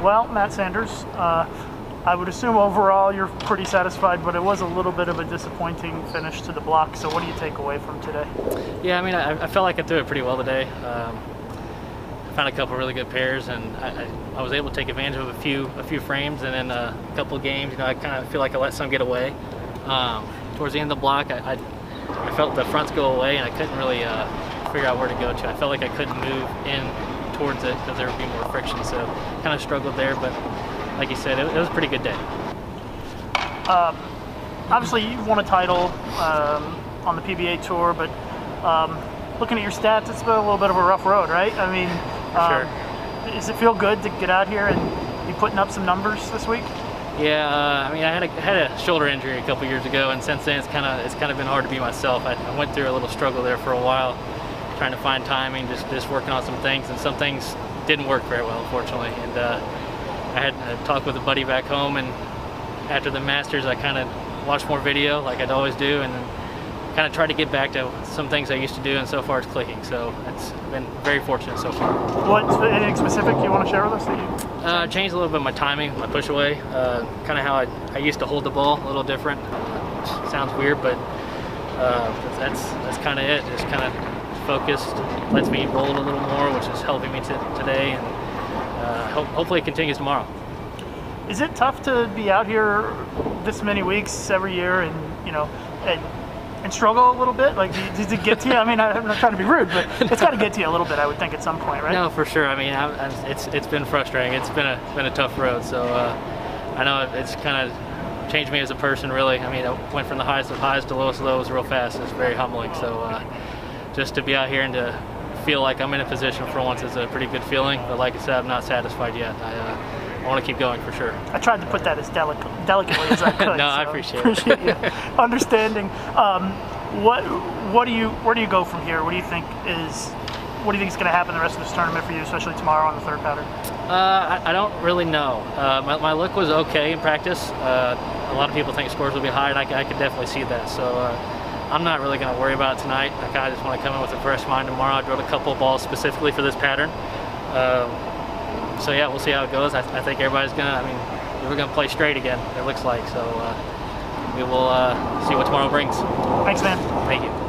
Well, Matt Sanders, uh, I would assume overall you're pretty satisfied, but it was a little bit of a disappointing finish to the block. So, what do you take away from today? Yeah, I mean, I, I felt like I threw it pretty well today. Um, I found a couple really good pairs, and I, I, was able to take advantage of a few a few frames, and then a couple of games. You know, I kind of feel like I let some get away. Um, towards the end of the block, I, I, felt the fronts go away, and I couldn't really uh, figure out where to go to. I felt like I couldn't move in towards it because there would be more friction. So kind of struggled there, but like you said, it, it was a pretty good day. Um, obviously, you've won a title um, on the PBA Tour, but um, looking at your stats, it's been a little bit of a rough road, right? I mean, sure. does it feel good to get out here and be putting up some numbers this week? Yeah, uh, I mean, I had a, had a shoulder injury a couple years ago, and since then it's kind of it's kind of been hard to be myself. I, I, went through a little struggle there for a while, trying to find timing, just just working on some things, and some things didn't work very well, unfortunately. And uh, I had a talk with a buddy back home, and after the Masters, I kind of watched more video, like I'd always do, and kind of tried to get back to some things I used to do, and so far it's clicking. So it's been very fortunate so far. What anything specific you want to share with us? That you uh, changed a little bit my timing, my push away, uh, kind of how I, I used to hold the ball, a little different. Sounds weird, but uh, that's that's kind of it. Just kind of focused, lets me roll a little more, which is helping me today, and uh, ho hopefully it continues tomorrow. Is it tough to be out here this many weeks every year, and you know, and, and struggle a little bit? Like, does it get to you? I mean, I'm not trying to be rude, but it's got to get to you a little bit, I would think, at some point, right? No, for sure. I mean, I, I, it's it's been frustrating. It's been a been a tough road. So uh, I know it's kind of changed me as a person, really. I mean, I went from the highest of highs to lowest of lows real fast. It's very humbling. So uh, just to be out here and to feel like I'm in a position for once is a pretty good feeling. But like I said, I'm not satisfied yet. I, uh, I want to keep going for sure. I tried to put that as delic delicately as I could. no, so I appreciate, appreciate it. understanding. Um, what what do you where do you go from here? What do you think is what do you think is going to happen the rest of this tournament for you, especially tomorrow on the third pattern? Uh, I, I, don't really know. Uh, my, my, look was okay in practice. Uh, a lot of people think scores will be high, and I, I could definitely see that. So uh, I'm not really going to worry about it tonight. I kind of just want to come in with a fresh mind tomorrow. I drilled a couple of balls specifically for this pattern. Um, so yeah, we'll see how it goes. I, I think everybody's going to, I mean, we're going to play straight again, it looks like. So uh, we will uh, see what tomorrow brings. Thanks, man. Thank you.